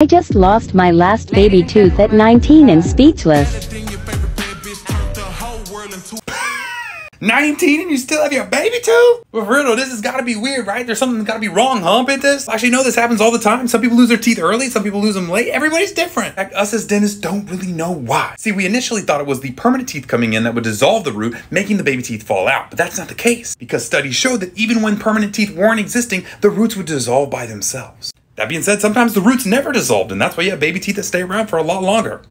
I just lost my last baby tooth at 19 and speechless. 19 and you still have your baby tooth? Real this has got to be weird, right? There's something got to be wrong, huh, Bentist? Actually, no, this happens all the time. Some people lose their teeth early, some people lose them late. Everybody's different. In fact, us as dentists don't really know why. See, we initially thought it was the permanent teeth coming in that would dissolve the root, making the baby teeth fall out. But that's not the case, because studies showed that even when permanent teeth weren't existing, the roots would dissolve by themselves. That being said, sometimes the roots never dissolved, and that's why you have baby teeth that stay around for a lot longer.